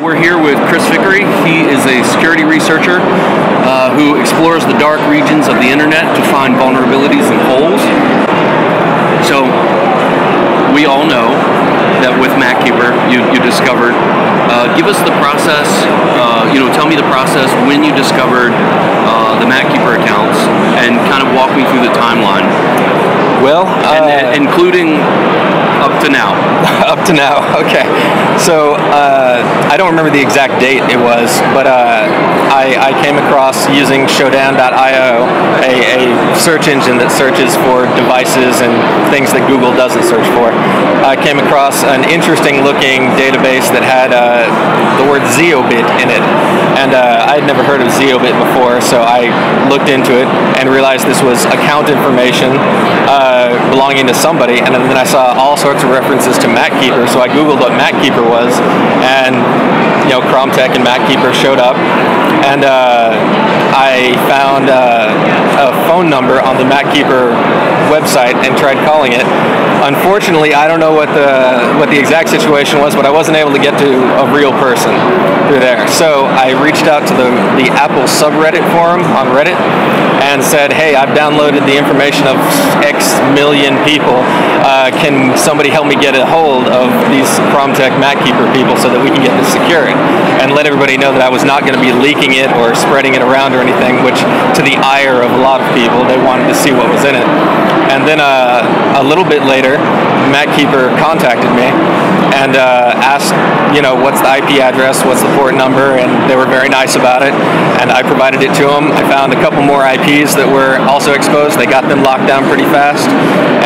We're here with Chris Vickery. He is a security researcher uh, who explores the dark regions of the internet to find vulnerabilities and holes. So, we all know that with MacKeeper, you, you discovered. Uh, give us the process. Uh, you know, tell me the process when you discovered uh, the MacKeeper accounts, and kind of walk me through the timeline. Well, and, uh, including up to now. up to now, okay. So uh, I don't remember the exact date it was, but uh, I, I, came across using Shodan.io, a, a, search engine that searches for devices and things that Google doesn't search for. I came across an interesting looking database that had uh, the word Zeobit in it, and uh, I had never heard of Zeobit before, so I looked into it and realized this was account information uh, belonging to somebody, and then I saw all sorts of references to MacKeeper, so I googled what MacKeeper was, and you know Kromtech and MacKeeper showed up, and uh, I found uh, a phone number on the MacKeeper website and tried calling it. Unfortunately, I don't know what the what the exact situation was, but I wasn't able to get to a real person through there. So I reached out to the the Apple subreddit forum on Reddit and said, "Hey, I've downloaded the information of X million people. Uh, can somebody help me get a hold of these Kromtech MacKeeper people so that we can get this secured?" And let everybody know that I was not going to be leaking it or spreading it around or anything, which to the ire of a lot of people, they wanted to see what was in it. And then uh, a little bit later, MacKeeper contacted me and uh, asked, you know, what's the IP address, what's the port number, and they were very nice about it. And I provided it to them. I found a couple more IPs that were also exposed. They got them locked down pretty fast.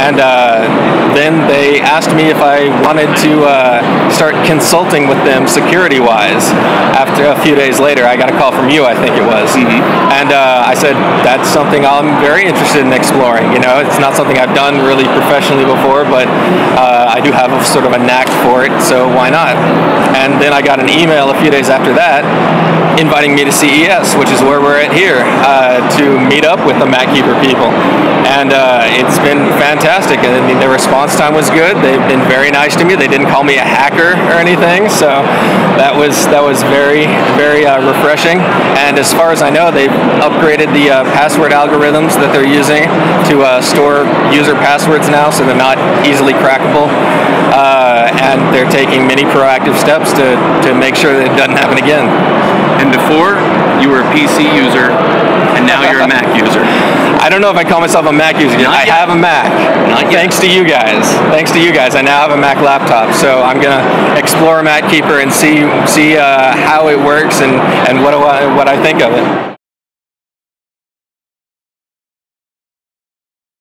And uh, then they asked me if I wanted to uh, start consulting with them security wise. After a few days later, I got a call from you, I think it was. Mm-hmm. And uh, I said, that's something I'm very interested in exploring. You know, it's not something I've done really professionally before, but uh, I do have a sort of a knack for it, so why not? And then I got an email a few days after that inviting me to CES, which is where we're at here, uh, to meet up with the MacKeeper people. And uh, it's been fantastic. I mean, the response time was good. They've been very nice to me. They didn't call me a hacker or anything, so that was that was very very uh, refreshing. And as far as I know, they've upgraded the uh, password algorithms that they're using to uh, store user passwords now, so they're not easily crackable. Uh, and they're taking many proactive steps to, to make sure that it doesn't happen again. And before, you were a PC user, and now you're a Mac user. I don't know if I call myself a Mac user. Not I have a Mac. Not Thanks to you guys. Thanks to you guys. I now have a Mac laptop, so I'm gonna explore MacKeeper and see see uh, how it works and and what I, what I think of it.